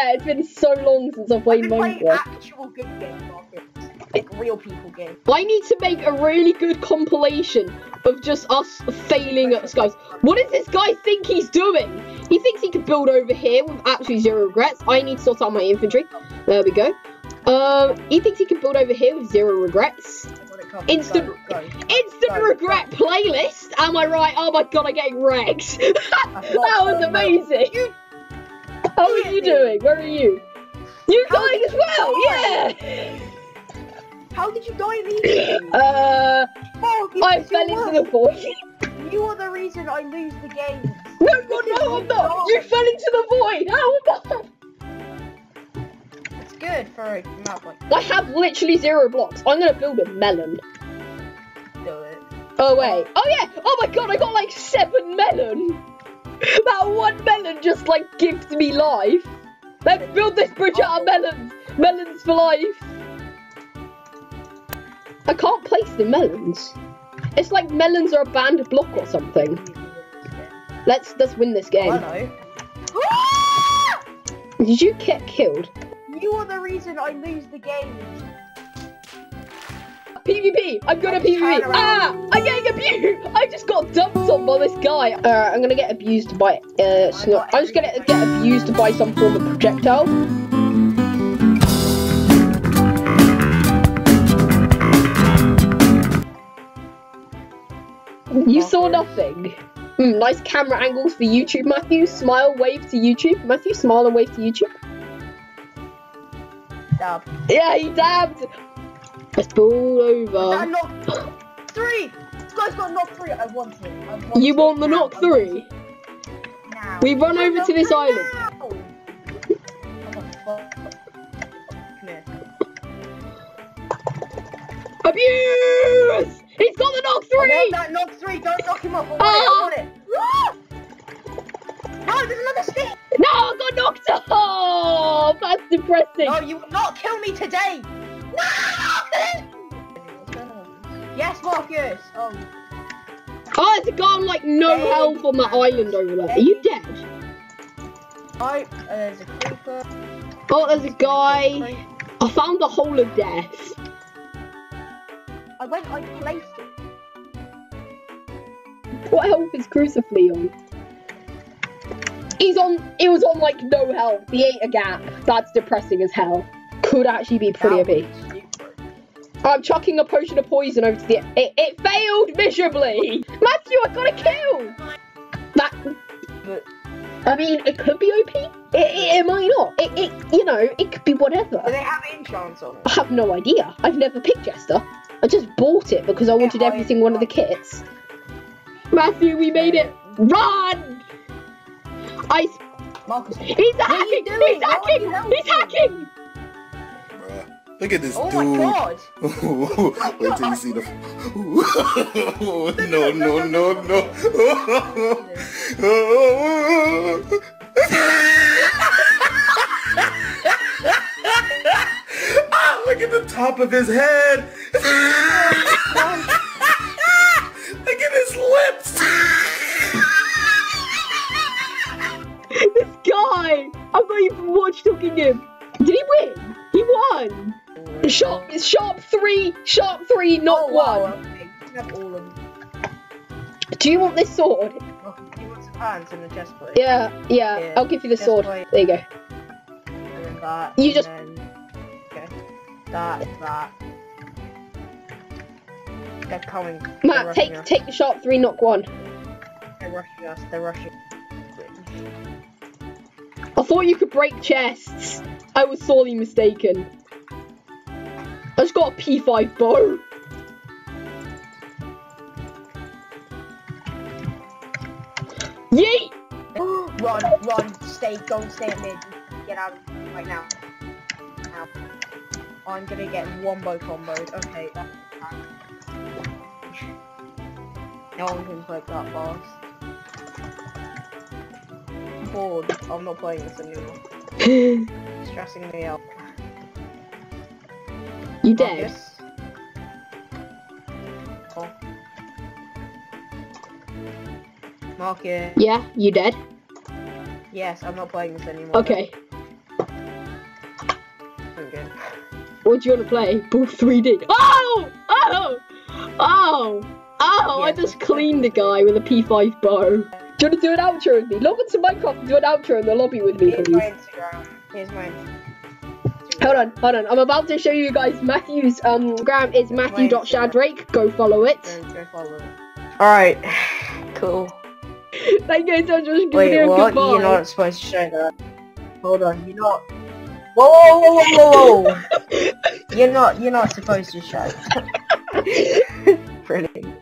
Yeah, it's been so long since I've I've played playing Minecraft. actual good games. Like real people games. I need to make a really good compilation of just us failing at skies. What does this guy think he's doing? He thinks he can build over here with absolutely zero regrets. I need to sort out my infantry. There we go. Um, he thinks he can build over here with zero regrets. When it comes Instant- go, go. Instant Go, regret playlist. Am I right? Oh my god, I'm getting wrecked. that was amazing. How are you doing? Where are you? You How dying did as well? die? Yeah. how did you die immediately? Uh, Marcus, I fell into the void. You are the reason I lose the game. No, no, no, I'm not. You fell into the void. How am It's good for a map like I? I have literally zero blocks. I'm gonna build a melon. do it. Oh wait. Oh yeah. Oh my god, I got like gives me life. Let's build this bridge out of melons. Melons for life. I can't place the melons. It's like melons are a banned block or something. Let's let's win this I game. know. Ah! Did you get killed? You are the reason I lose the game. PvP! I'm gonna PvP! Ah! I'm getting abused! I just got dumped on by this guy. Uh, I'm gonna get abused by. Uh, snor- I'm just gonna get abused by some form of projectile. You saw nothing. Hmm, nice camera angles for YouTube, Matthew. Smile, wave to YouTube. Matthew, smile and wave to YouTube. Dab. Yeah, he dabbed! Let's ball over. That knocked three. This guy's got knock three. I want it. I want You it want the now. knock three? Now. We run I over to this island. now. Fuck. Come here. Abuse! He's got the knock I three! want that knock three. Don't knock him off. I want Ah. it. I want it. Ah! No, there's another stick. No, I got knocked off! That's depressing. No, you will not kill me today. No! What's going on? Yes, Marcus. Oh, Oh, there's a guy on like no Hey. health on that island over there. Are you dead? I, uh, there's a creeper. Oh, there's a guy. I found the hole of death. I went, I placed it. What health is Cruciflee on? He's on. It was on like no health. He ate a gap. That's depressing as hell. Could actually be pretty OP. I'm chucking a potion of poison over to the. It, it failed miserably. Matthew, I got a kill. That. But I mean, it could be OP. It, it, it might not. It, it, you know, it could be whatever. do they have enchants on it? I have no idea. I've never picked Jester. I just bought it because I wanted I- every single one of the kits. Matthew, we made it. Run! I. Marcus. He's hacking! He's hacking! He's hacking! Bruh. Look at this Oh dude. Oh my god. Wait till you see the. no, no, no, no. ah, look at the top of his head. look at his lips. This guy! I've not even watched talking him. Sharp, it's sharp three, sharp three, not oh, wow, one. Okay. Have all of them. Do you want this sword? Marcus, you want some pants in the chest plate? Yeah, yeah, Yeah, I'll give you the just sword. wait. There you go. And then that. You just- Then... Okay. That, that. They're coming. They're Matt, take us. take the sharp three, knock one. They're rushing us. They're rushing. I thought you could break chests. I was sorely mistaken. I just got a P5 bow. Yeet! run, run, stay, don't stay at mid. Get out right now. Now. I'm gonna get wombo comboed. Okay, that's fine. No one can play that fast. Bored. I'm not playing this anymore. Stressing me out. You? Marcus? Marcus. Yeah, you dead? Yes, I'm not playing this anymore. Okay. what do you want to play? Ball 3D. Oh! Oh! Oh! Oh! I just cleaned the guy with a P5 bow. Do you want to do an outro with me? Log on to Minecraft and do an outro in the lobby with me, Here's please. my Instagram. Here's my Instagram. Hold on, hold on. I'm about to show you guys Matthew's um gram is Matthew.shadrake. Go follow it. Go, go follow it. Alright. Cool. Thank you so much for giving Wait, me a what? goodbye. You're not supposed to show that. Hold on, you're not. Whoa, whoa, whoa, whoa, whoa, whoa! you're not. You're not supposed to show. Brilliant.